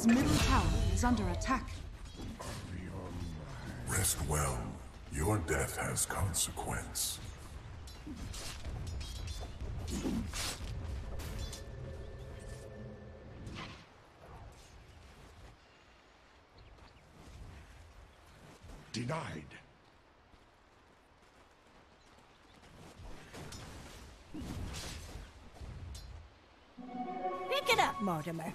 Dire's middle tower is under attack. Rest well. Your death has consequence. Denied. Pick it up, Mortimer.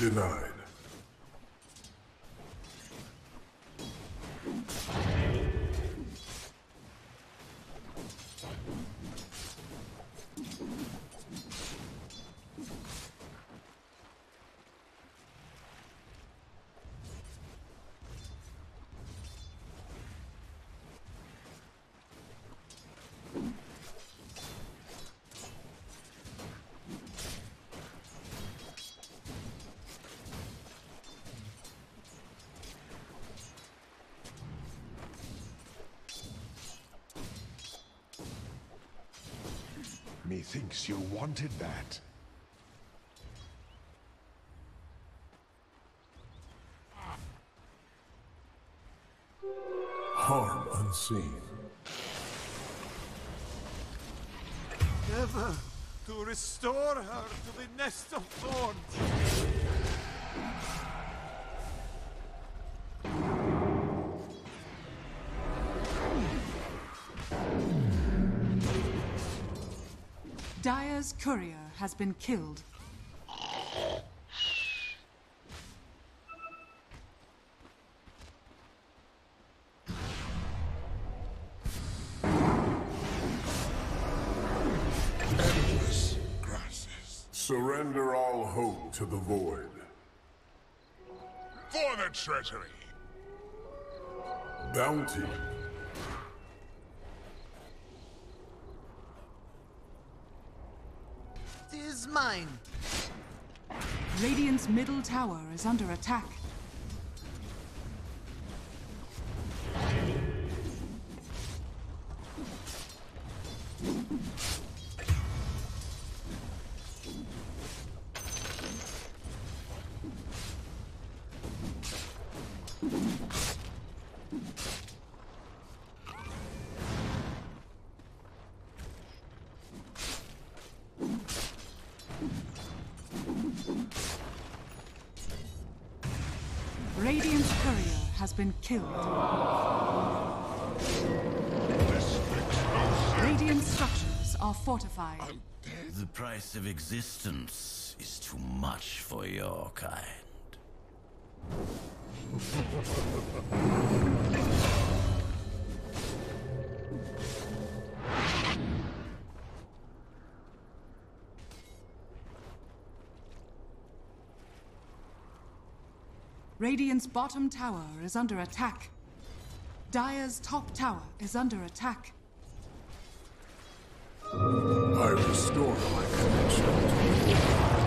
Denied. Methinks you wanted that. Harm unseen. Never to restore her to the nest of thorns. Courier has been killed. Endless grasses. Surrender all hope to the void. For the treasury. Bounty. Tis mine. Radiant's middle tower is under attack. Radiant's courier killed. Radiant structures are fortified. The price of existence is too much for your kind. Radiant's bottom tower is under attack. Dire's top tower is under attack. I restore my connection.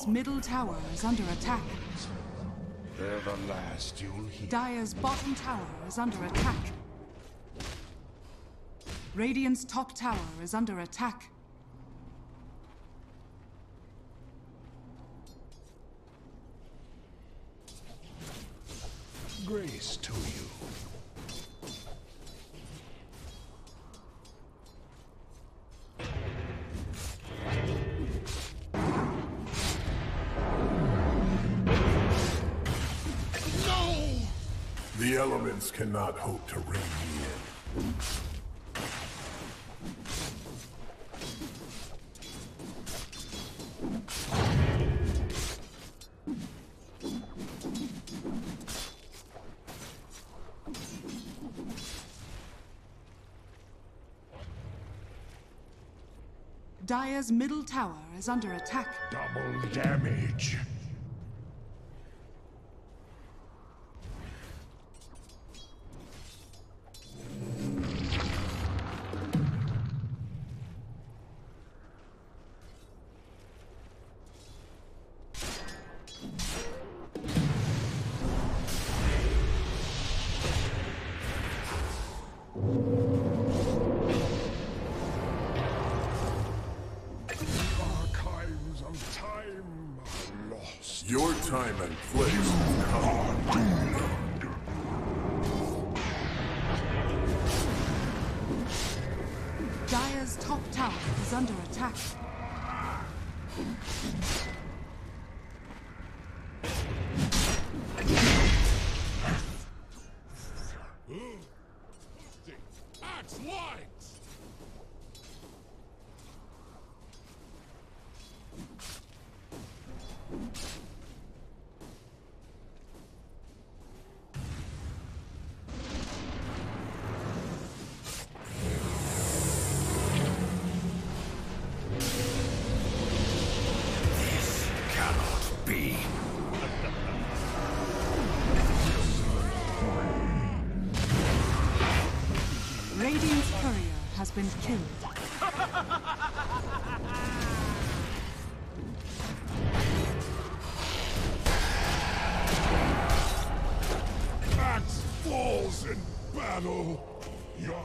Radiant's middle tower is under attack. They're the last you'll hear. Dire's bottom tower is under attack. Radiant's top tower is under attack. Grace to you. The cannot hope to ring me in. Dire's middle tower is under attack. Double damage. Time and place come. Dire's top tower is under attack. Been killed. Falls in battle. Your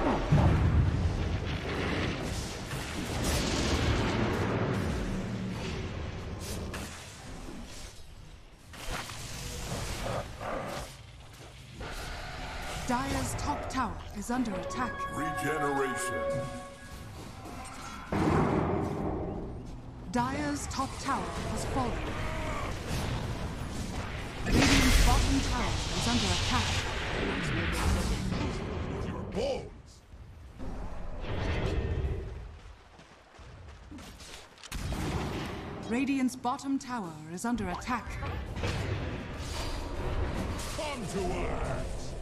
is under attack. Regeneration. Dire's top tower has fallen. Radiant's bottom tower is under attack. Your bones. Radiant's bottom tower is under attack. Come to earth.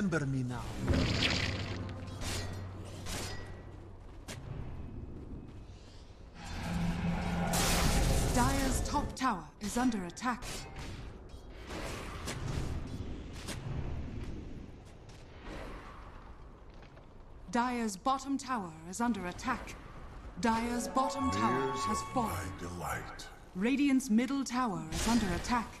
Remember me now. Dire's top tower is under attack. Dire's bottom tower is under attack. Dire's bottom tower Tears has of fallen. my delight. Radiant's middle tower is under attack.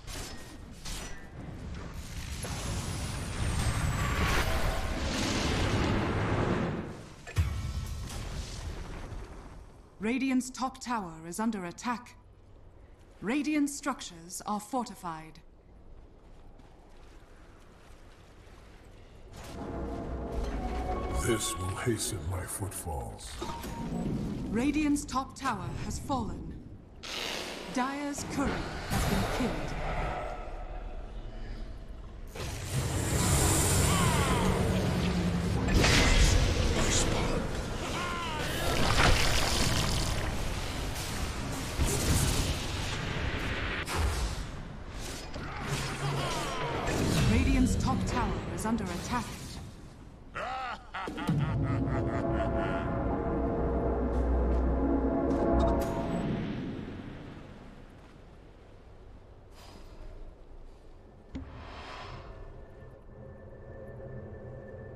Radiant's top tower is under attack. Radiant structures are fortified. This will hasten my footfalls. Radiant's top tower has fallen. Dire's courier has been killed.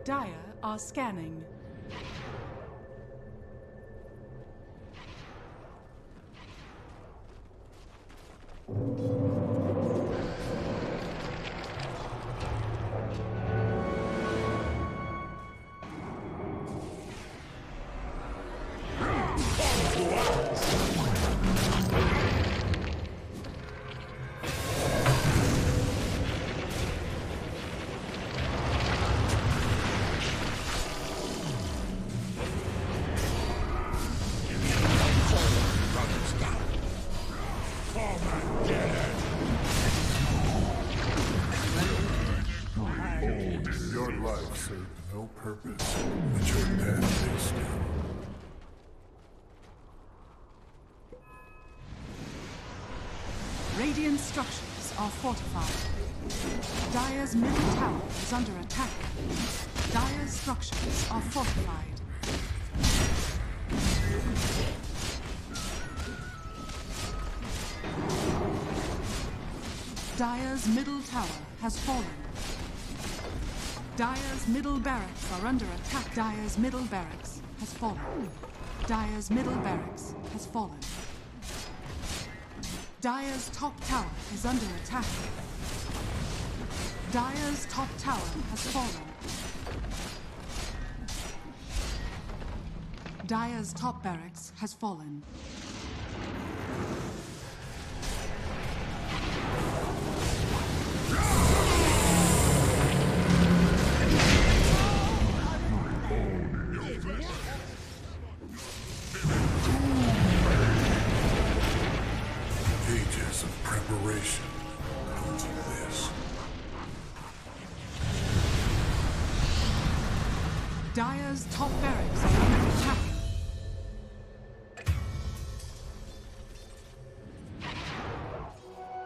Dire are scanning. Structures are fortified. Dire's middle tower is under attack. Dire's structures are fortified. Dire's middle tower has fallen. Dire's middle barracks are under attack. Dire's middle barracks has fallen. Dire's middle barracks has fallen. Dire's top tower is under attack. Dire's top tower has fallen. Dire's top barracks has fallen.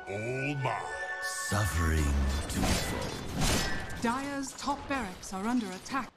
All mine. Suffering twofold. Dire's top barracks are under attack.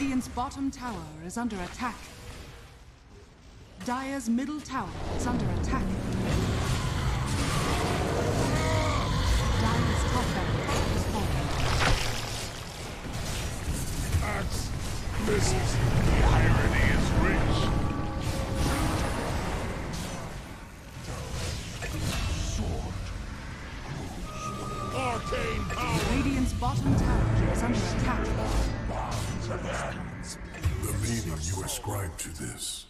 Radiant's bottom tower is under attack. Dire's middle tower is under attack. Dire's top barrier is falling. This is... the irony is rich. Sword. Arcane power! Radiant's bottom tower is under attack. The meaning you ascribe to this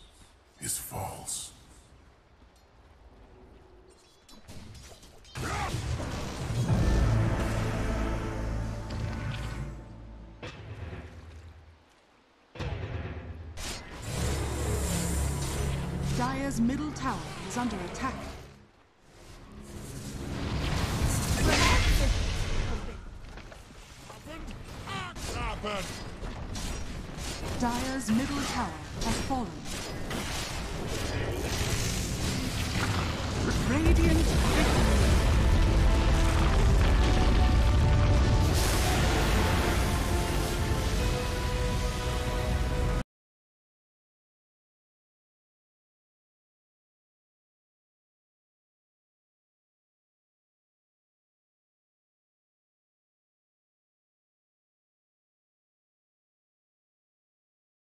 is false. Dire's middle tower is under attack. weapon! Dire's middle tower has fallen. Radiant victory!